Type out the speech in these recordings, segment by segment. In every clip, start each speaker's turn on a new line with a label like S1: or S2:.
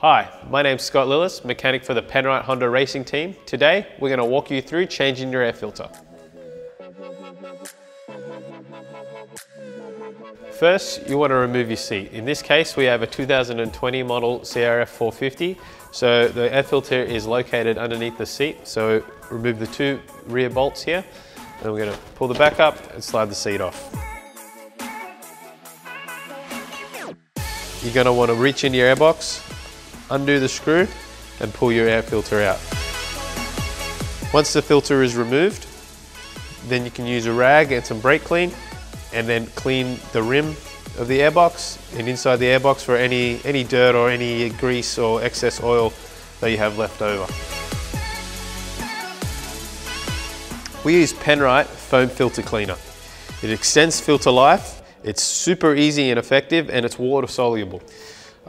S1: Hi, my name's Scott Lewis, mechanic for the Penrite Honda Racing Team. Today, we're going to walk you through changing your air filter. First, you want to remove your seat. In this case, we have a 2020 model CRF 450. So the air filter is located underneath the seat. So remove the two rear bolts here. And we're going to pull the back up and slide the seat off. You're going to want to reach into your airbox, undo the screw and pull your air filter out. Once the filter is removed, then you can use a rag and some brake clean and then clean the rim of the airbox and inside the airbox for any, any dirt or any grease or excess oil that you have left over. We use Penrite Foam Filter Cleaner. It extends filter life it's super easy and effective and it's water soluble.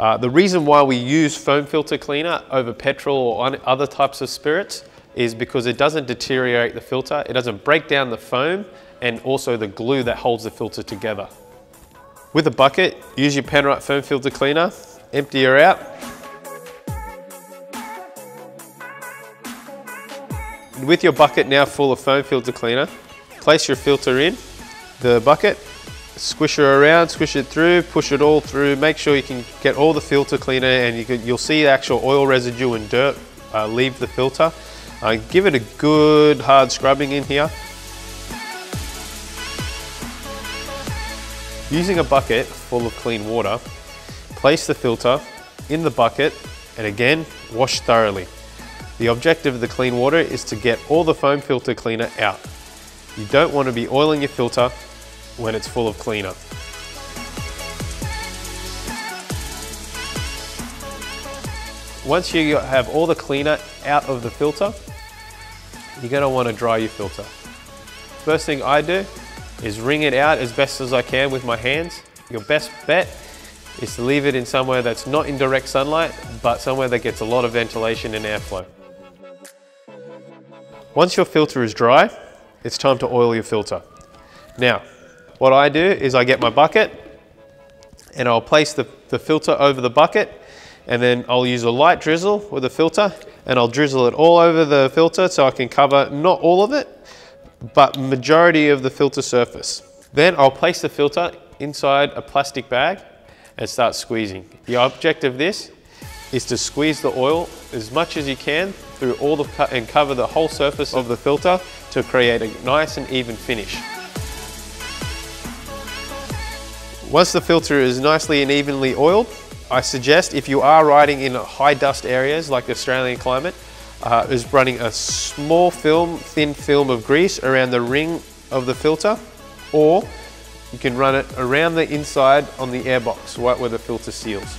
S1: Uh, the reason why we use foam filter cleaner over petrol or other types of spirits is because it doesn't deteriorate the filter, it doesn't break down the foam and also the glue that holds the filter together. With a bucket, use your Penrite foam filter cleaner, empty her out. With your bucket now full of foam filter cleaner, place your filter in the bucket squish her around, squish it through, push it all through, make sure you can get all the filter cleaner and you you'll see the actual oil residue and dirt uh, leave the filter. Uh, give it a good hard scrubbing in here. Using a bucket full of clean water, place the filter in the bucket and again, wash thoroughly. The objective of the clean water is to get all the foam filter cleaner out. You don't want to be oiling your filter when it's full of cleaner. Once you have all the cleaner out of the filter, you're going to want to dry your filter. First thing I do is wring it out as best as I can with my hands. Your best bet is to leave it in somewhere that's not in direct sunlight, but somewhere that gets a lot of ventilation and airflow. Once your filter is dry, it's time to oil your filter. Now, what I do is I get my bucket and I'll place the, the filter over the bucket and then I'll use a light drizzle with a filter and I'll drizzle it all over the filter so I can cover not all of it, but majority of the filter surface. Then I'll place the filter inside a plastic bag and start squeezing. The object of this is to squeeze the oil as much as you can through all the and cover the whole surface of the filter to create a nice and even finish. Once the filter is nicely and evenly oiled, I suggest if you are riding in high dust areas like the Australian climate, uh, is running a small film, thin film of grease around the ring of the filter, or you can run it around the inside on the airbox, right where the filter seals.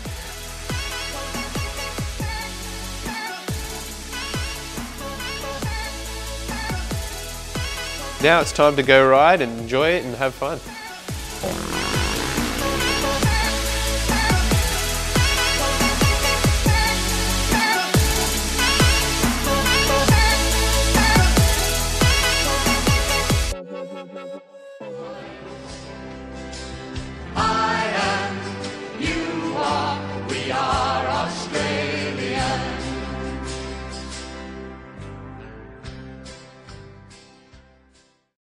S1: Now it's time to go ride and enjoy it and have fun. Oh,